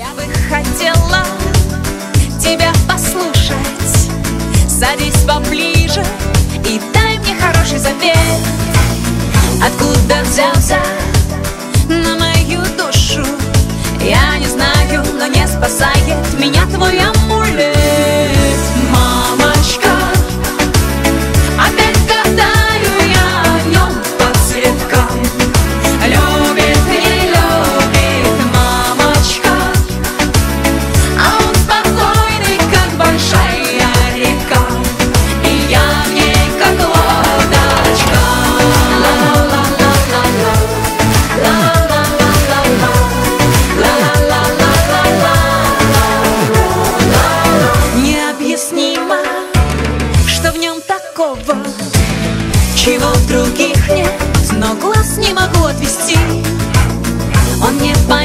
Я бы хотела тебя послушать. Садись поближе и дай мне хороший совет Откуда взялся других нет Но глаз не могу отвести. Он не понимает